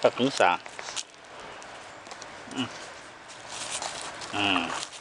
他凭啥嗯嗯。